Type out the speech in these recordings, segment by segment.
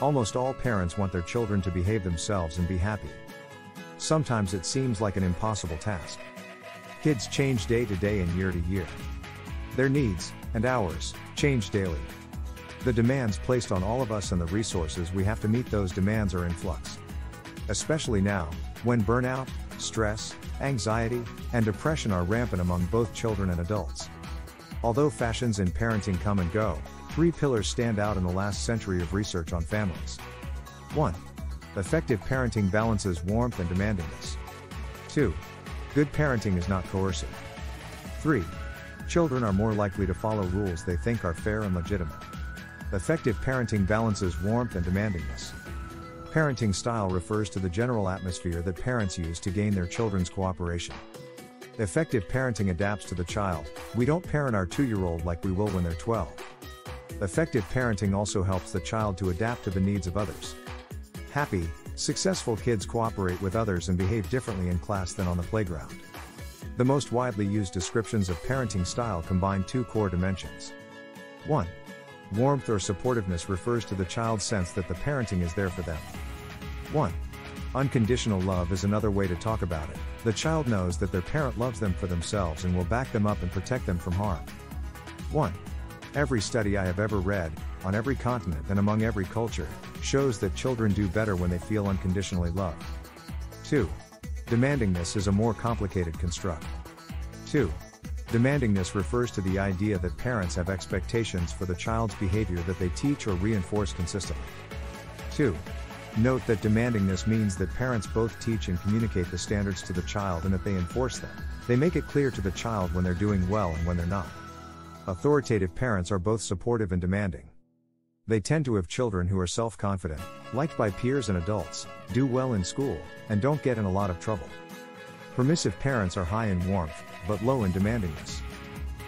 Almost all parents want their children to behave themselves and be happy. Sometimes it seems like an impossible task. Kids change day to day and year to year. Their needs, and ours, change daily. The demands placed on all of us and the resources we have to meet those demands are in flux. Especially now, when burnout, stress, anxiety, and depression are rampant among both children and adults. Although fashions in parenting come and go, three pillars stand out in the last century of research on families. 1. Effective parenting balances warmth and demandingness. 2. Good parenting is not coercive. 3. Children are more likely to follow rules they think are fair and legitimate. Effective parenting balances warmth and demandingness. Parenting style refers to the general atmosphere that parents use to gain their children's cooperation. Effective parenting adapts to the child, we don't parent our 2 year old like we will when they're 12. Effective parenting also helps the child to adapt to the needs of others. Happy, successful kids cooperate with others and behave differently in class than on the playground. The most widely used descriptions of parenting style combine two core dimensions. 1. Warmth or supportiveness refers to the child's sense that the parenting is there for them. 1. Unconditional love is another way to talk about it. The child knows that their parent loves them for themselves and will back them up and protect them from harm. 1. Every study I have ever read, on every continent and among every culture, shows that children do better when they feel unconditionally loved. 2. Demandingness is a more complicated construct. 2. Demandingness refers to the idea that parents have expectations for the child's behavior that they teach or reinforce consistently. 2. Note that demandingness means that parents both teach and communicate the standards to the child and that they enforce them. They make it clear to the child when they're doing well and when they're not. Authoritative parents are both supportive and demanding. They tend to have children who are self confident, liked by peers and adults, do well in school, and don't get in a lot of trouble. Permissive parents are high in warmth, but low in demandingness.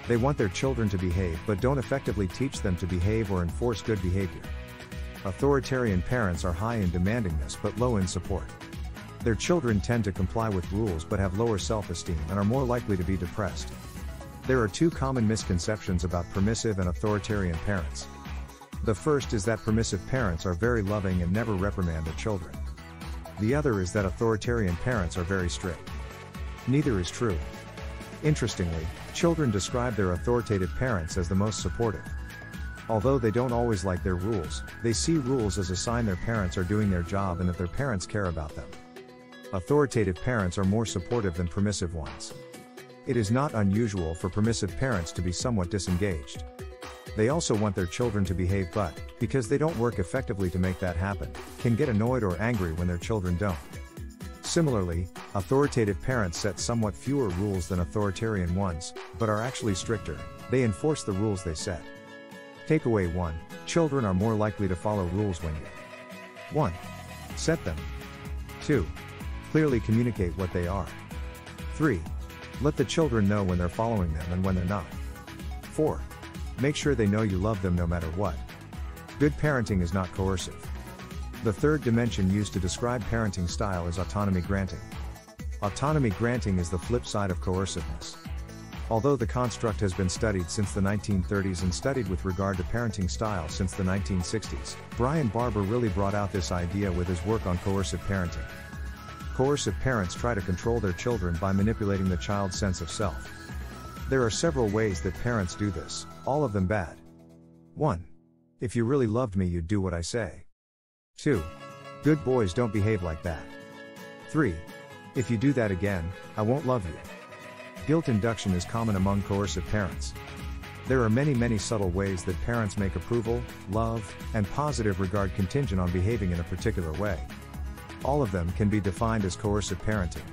They want their children to behave but don't effectively teach them to behave or enforce good behavior. Authoritarian parents are high in demandingness but low in support. Their children tend to comply with rules but have lower self esteem and are more likely to be depressed. There are two common misconceptions about permissive and authoritarian parents. The first is that permissive parents are very loving and never reprimand their children. The other is that authoritarian parents are very strict. Neither is true. Interestingly, children describe their authoritative parents as the most supportive. Although they don't always like their rules, they see rules as a sign their parents are doing their job and that their parents care about them. Authoritative parents are more supportive than permissive ones. It is not unusual for permissive parents to be somewhat disengaged. They also want their children to behave but, because they don't work effectively to make that happen, can get annoyed or angry when their children don't. Similarly, authoritative parents set somewhat fewer rules than authoritarian ones, but are actually stricter, they enforce the rules they set. Takeaway 1 Children are more likely to follow rules when you 1. Set them. 2. Clearly communicate what they are. 3. Let the children know when they're following them and when they're not. 4. Make sure they know you love them no matter what. Good parenting is not coercive. The third dimension used to describe parenting style is autonomy granting. Autonomy granting is the flip side of coerciveness. Although the construct has been studied since the 1930s and studied with regard to parenting style since the 1960s, Brian Barber really brought out this idea with his work on coercive parenting. Coercive parents try to control their children by manipulating the child's sense of self. There are several ways that parents do this, all of them bad. 1. If you really loved me, you'd do what I say. 2. Good boys don't behave like that. 3. If you do that again, I won't love you. Guilt induction is common among coercive parents. There are many, many subtle ways that parents make approval, love, and positive regard contingent on behaving in a particular way. All of them can be defined as coercive parenting.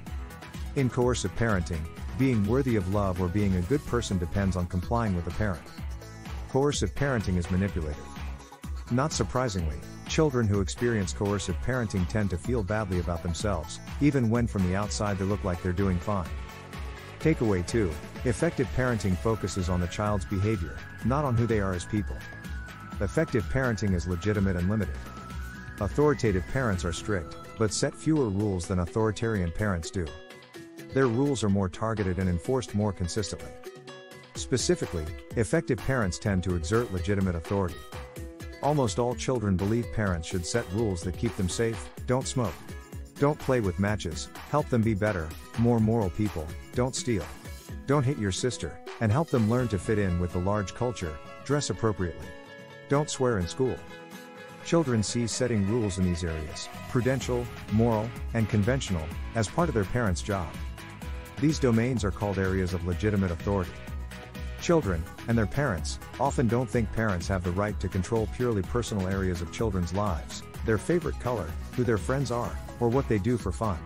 In coercive parenting, being worthy of love or being a good person depends on complying with a parent. Coercive parenting is manipulative. Not surprisingly, children who experience coercive parenting tend to feel badly about themselves, even when from the outside they look like they're doing fine. Takeaway 2 Effective parenting focuses on the child's behavior, not on who they are as people. Effective parenting is legitimate and limited. Authoritative parents are strict, but set fewer rules than authoritarian parents do. Their rules are more targeted and enforced more consistently. Specifically, effective parents tend to exert legitimate authority. Almost all children believe parents should set rules that keep them safe don't smoke. Don't play with matches, help them be better, more moral people, don't steal. Don't hit your sister, and help them learn to fit in with the large culture, dress appropriately. Don't swear in school. Children see setting rules in these areas, prudential, moral, and conventional, as part of their parents' job. These domains are called areas of legitimate authority. Children, and their parents, often don't think parents have the right to control purely personal areas of children's lives, their favorite color, who their friends are, or what they do for fun.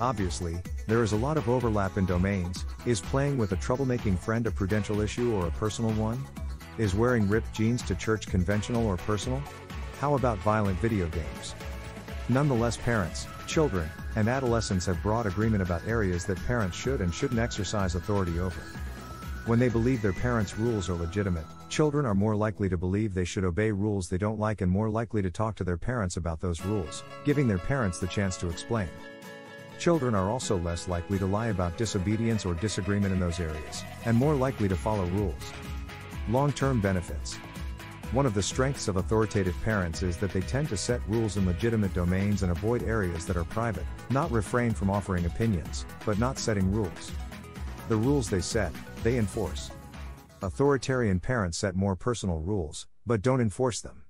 Obviously, there is a lot of overlap in domains. Is playing with a troublemaking friend a prudential issue or a personal one? Is wearing ripped jeans to church conventional or personal? How about violent video games? Nonetheless, parents, children, and adolescents have broad agreement about areas that parents should and shouldn't exercise authority over. When they believe their parents' rules are legitimate, children are more likely to believe they should obey rules they don't like and more likely to talk to their parents about those rules, giving their parents the chance to explain. Children are also less likely to lie about disobedience or disagreement in those areas, and more likely to follow rules. Long term benefits. One of the strengths of authoritative parents is that they tend to set rules in legitimate domains and avoid areas that are private, not refrain from offering opinions, but not setting rules. The rules they set, they enforce. Authoritarian parents set more personal rules, but don't enforce them.